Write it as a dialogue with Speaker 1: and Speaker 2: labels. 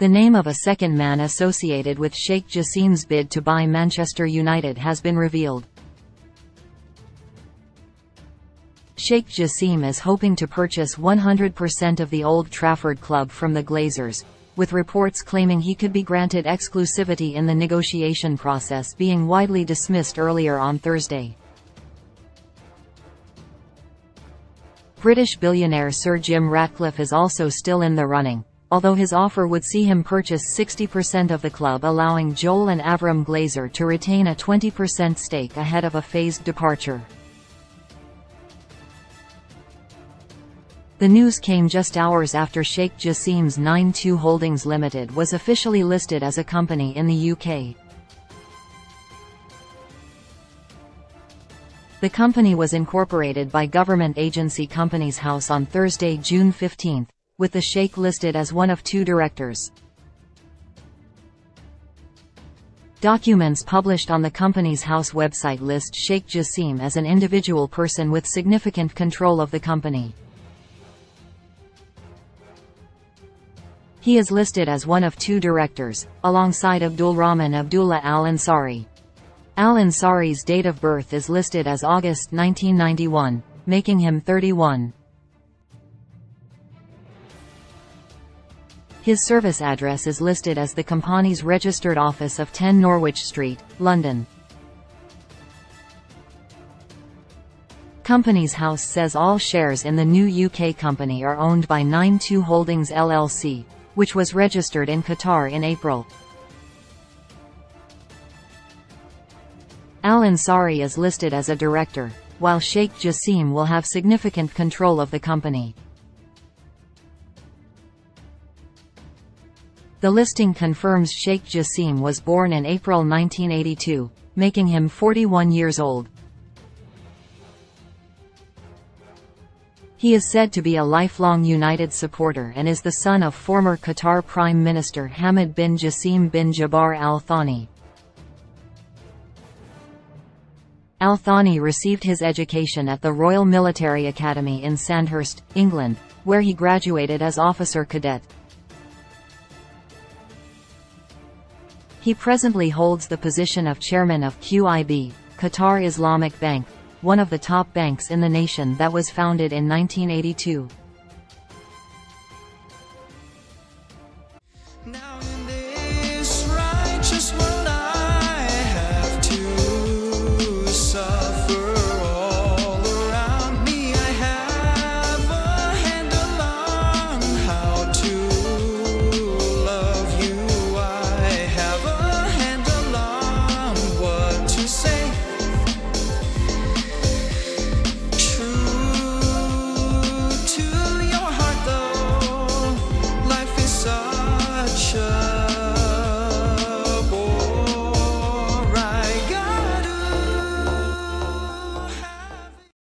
Speaker 1: The name of a second man associated with Sheikh Jassim's bid to buy Manchester United has been revealed. Sheikh Jassim is hoping to purchase 100% of the Old Trafford club from the Glazers, with reports claiming he could be granted exclusivity in the negotiation process being widely dismissed earlier on Thursday. British billionaire Sir Jim Ratcliffe is also still in the running, although his offer would see him purchase 60% of the club allowing Joel and Avram Glazer to retain a 20% stake ahead of a phased departure. The news came just hours after Sheikh Jassim's 9-2 Holdings Limited was officially listed as a company in the UK. The company was incorporated by government agency Companies House on Thursday, June 15, with the Sheikh listed as one of two directors. Documents published on the Companies House website list Sheikh Jassim as an individual person with significant control of the company. He is listed as one of two directors, alongside Abdulrahman Abdullah Al-Ansari. Al-Ansari's date of birth is listed as August 1991, making him 31. His service address is listed as the company's registered office of 10 Norwich Street, London. Companies House says all shares in the new UK company are owned by 92 Holdings LLC, which was registered in Qatar in April. Al-Ansari is listed as a director, while Sheikh Jassim will have significant control of the company. The listing confirms Sheikh Jassim was born in April 1982, making him 41 years old. He is said to be a lifelong United supporter and is the son of former Qatar Prime Minister Hamad bin Jassim bin Jaber Al Thani. Al Thani received his education at the Royal Military Academy in Sandhurst, England, where he graduated as officer cadet. He presently holds the position of chairman of QIB, Qatar Islamic Bank, one of the top banks in the nation that was founded in 1982.